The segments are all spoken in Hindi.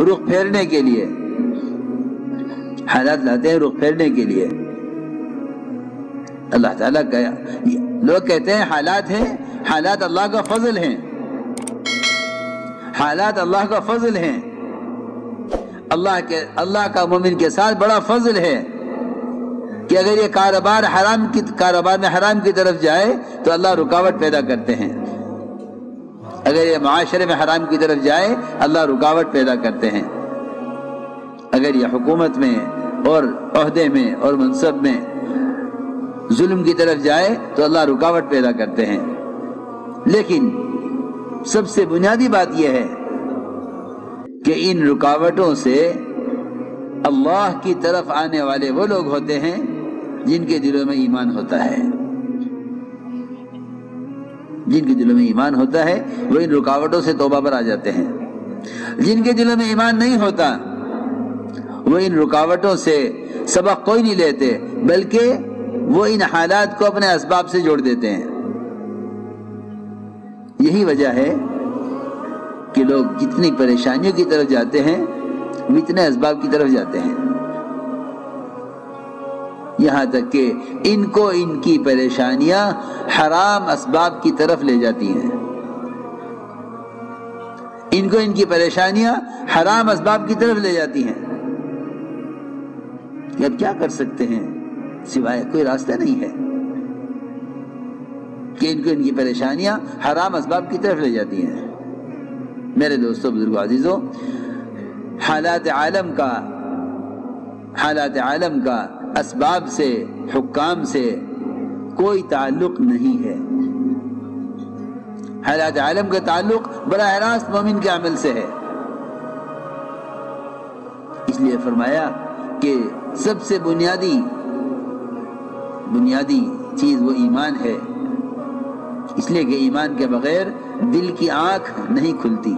रुख फेरने के लिए। हालात लाते हैं रुख फेरने के लिए। अल्लाह ताला का लोग कहते हैं, हालात हैं, हालात अल्लाह का फजल है। हालात अल्लाह का फजल है। अल्लाह के, अल्लाह का मोमिन के साथ बड़ा फजल है कि अगर ये कारोबार हराम की, कारोबार में हराम की तरफ़ जाए तो अल्लाह रुकावट पैदा करते हैं। अगर ये माशरे में हराम की तरफ़ जाए, अल्लाह रुकावट पैदा करते हैं। अगर ये हुकूमत में और अहदे में और मनसब में जुल्म की तरफ़ जाए तो अल्लाह रुकावट पैदा करते हैं। लेकिन सबसे बुनियादी बात यह है कि इन रुकावटों से अल्लाह की तरफ़ आने वाले वो लोग होते हैं जिनके दिलों में ईमान होता है। जिनके दिलों में ईमान होता है, वो इन रुकावटों से तोबा पर आ जाते हैं। जिनके दिलों में ईमान नहीं होता, वो इन रुकावटों से सबक कोई नहीं लेते, बल्कि वो इन हालात को अपने इसबाब से जोड़ देते हैं। यही वजह है कि लोग जितनी परेशानियों की तरफ़ जाते हैं, वो इतने इसबाब की तरफ़ जाते हैं। यहाँ तक कि इनको इनकी परेशानियाँ हराम असबाब की तरफ़ ले जाती हैं। इनको इनकी परेशानियाँ हराम असबाब की तरफ़ ले जाती हैं। अब क्या कर सकते हैं? सिवाय कोई रास्ता नहीं है कि इनको इनकी परेशानियाँ हराम असबाब की तरफ़ ले जाती हैं। मेरे दोस्तों, बुज़ुर्ग, अजीजों, हालात आलम का, हालात आलम का असबाब से, हुक्काम से कोई ताल्लुक नहीं है। हालात आलम का ताल्लुक बरह रास्त मोमिन के अमल से है। इसलिए फरमाया कि सबसे बुनियादी बुनियादी चीज़ वो ईमान है। इसलिए कि ईमान के बगैर दिल की आँख नहीं खुलती।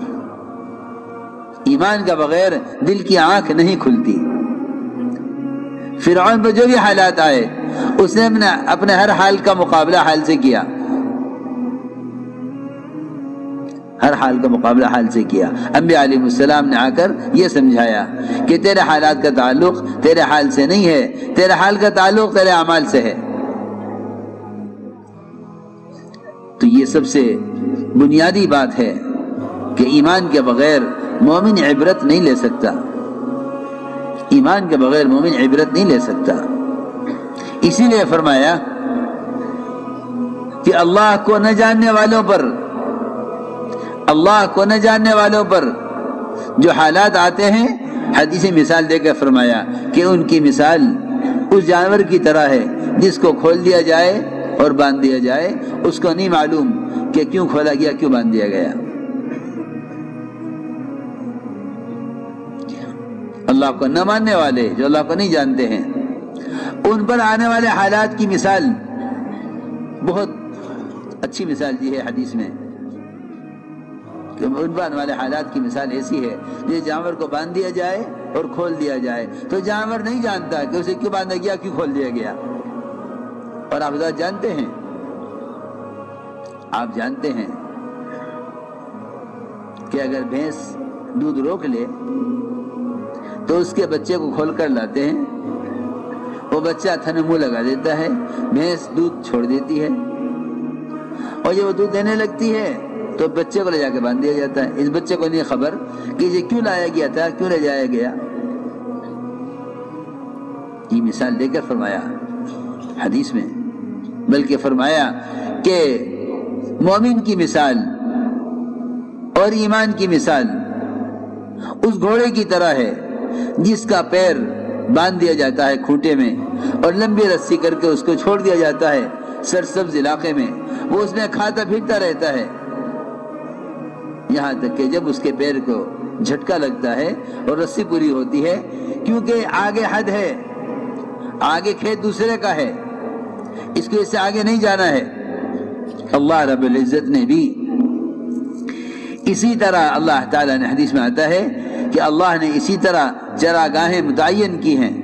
ईमान के बगैर दिल की आँख नहीं खुलती। फिर पर जो भी हालात आए, उसने अपने अपने हर हाल का मुकाबला हाल से किया। हर हाल का मुकाबला हाल से किया। अम्बिया आलिम ने आकर यह समझाया कि तेरे हालात का ताल्लुक तेरे हाल से नहीं है, तेरे हाल का ताल्लुक तेरे अमाल से है। तो ये सबसे बुनियादी बात है कि ईमान के बगैर मोमिन इबरत नहीं ले सकता। ईमान के बगैर मोमिन इबरत नहीं ले सकता इसीलिए फरमाया कि अल्लाह को न जानने वालों पर अल्लाह को न जानने वालों पर जो हालात आते हैं हदीसी मिसाल देकर फरमाया कि उनकी मिसाल उस जानवर की तरह है जिसको खोल दिया जाए और बाँध दिया जाए उसको नहीं मालूम कि क्यों खोला गया क्यों बाँध दिया गया अल्लाह को न मानने वाले, जो अल्लाह को नहीं जानते हैं। उन पर आने वाले हालात की मिसाल, बहुत अच्छी मिसाल दी है हदीस में। उन पर आने वाले हालात की मिसाल ऐसी है जिस जानवर को बाँध दिया जाए और खोल दिया जाए। तो जानवर नहीं जानता कि उसे क्यों बांधा गया, क्यों खोल दिया गया। और आप जानते हैं, आप जानते हैं कि अगर भैंस दूध रोक ले तो उसके बच्चे को खोल कर लाते हैं। वो बच्चा थन मुँह लगा देता है, भैंस दूध छोड़ देती है। और जब वो दूध देने लगती है तो बच्चे को ले जाके बाँध दिया जाता है। इस बच्चे को नहीं खबर कि ये क्यों लाया गया था, क्यों ले जाया गया। ये मिसाल देकर फरमाया, हदीस में, बल्कि फरमाया कि मोमिन की मिसाल और ईमान की मिसाल उस घोड़े की तरह है। जिसका पैर बाँध दिया जाता है खूंटे में और लंबी रस्सी करके उसको छोड़ दिया जाता है सरसब्ज इलाके में, वो उसमें खाता फिरता रहता है। यहाँ तक कि जब उसके पैर को झटका लगता है और रस्सी पूरी होती है, क्योंकि आगे हद है, आगे खेत दूसरे का है, इसको इससे आगे नहीं जाना है। अल्लाह रब्बुल इज़्ज़त ने भी इसी तरह अल्लाह ताला ने हदीस में आता है कि अल्लाह ने इसी तरह चरागाहें मुतन की हैं।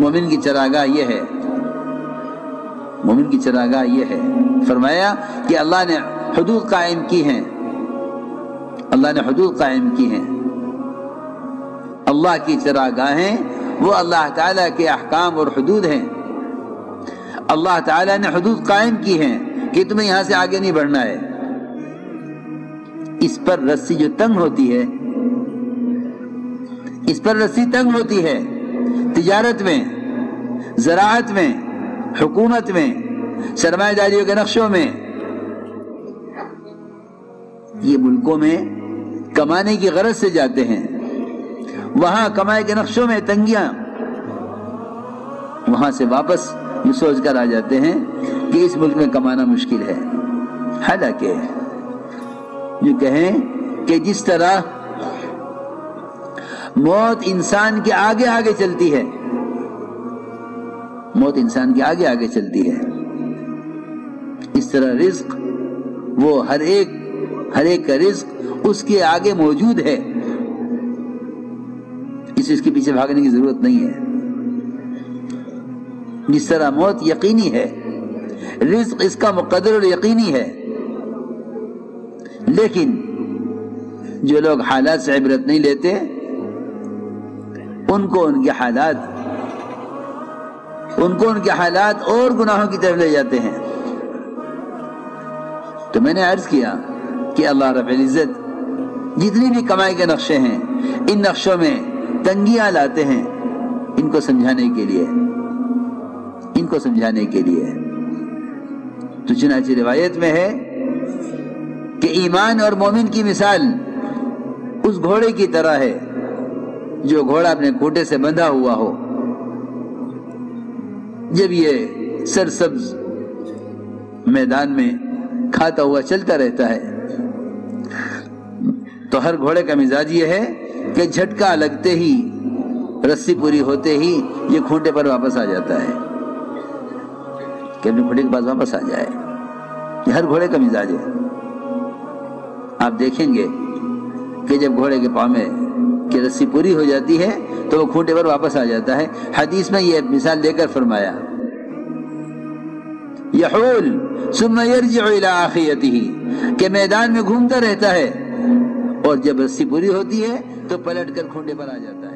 मोमिन की चरागाह ये है। मोमिन की चरागाह ये है। फरमाया कि अल्लाह ने हदूद कायम की हैं। अल्लाह ने हदूद कायम की हैं। अल्लाह की चरागाहें, वो अल्लाह ताला के अहकाम और हदूद हैं। अल्लाह ताला ने हदूद कायम की हैं कि तुम्हें यहाँ से आगे नहीं बढ़ना है। इस पर रस्सी जो तंग होती है इस पर रस्सी तंग होती है। तिजारत में ज़रात में, हुकूमत में सरमादारियों के नक्शों में, ये मुल्कों में कमाने की गरज से जाते हैं। वहाँ कमाए के नक्शों में तंगियाँ, वहाँ से वापस ये सोच कर आ जाते हैं कि इस मुल्क में कमाना मुश्किल है। हालाँकि जो कहें कि जिस तरह मौत इंसान के आगे आगे चलती है। मौत इंसान के आगे आगे चलती है। इस तरह रिस्क वो हर एक हर एक का रिस्क उसके आगे मौजूद है। इस इसके पीछे भागने की ज़रूरत नहीं है। जिस तरह मौत यकीनी है रिस्क इसका मुकदर और यकीनी है। लेकिन जो लोग हालात से इबरत नहीं लेते उनको उनके हालात, उनको उनके हालात और गुनाहों की तरफ़ ले जाते हैं। तो मैंने अर्ज़ किया कि अल्लाह रब्बुल इज़्ज़त जितनी भी कमाई के नक्शे हैं, इन नक्शों में तंगियाँ लाते हैं इनको समझाने के लिए। इनको समझाने के लिए। तो चुनाची रिवायत में है कि ईमान और मोमिन की मिसाल उस घोड़े की तरह है। जो घोड़ा अपने खूटे से बंधा हुआ हो। जब ये सरसब्ज मैदान में खाता हुआ चलता रहता है तो हर घोड़े का मिजाज ये है कि झटका लगते ही, रस्सी पूरी होते ही ये खूंटे पर वापस आ जाता है। कि अपने खूंटे के पास वापस आ जाए। ये हर घोड़े का मिजाज है। आप देखेंगे कि जब घोड़े के पाँव में की रस्सी पूरी हो जाती है तो वो खूंटे पर वापस आ जाता है। हदीस में ये मिसाल देकर फरमाया, यहूल ही के मैदान में घूमता रहता है, और जब रस्सी पूरी होती है तो पलट कर खूंटे पर आ जाता है।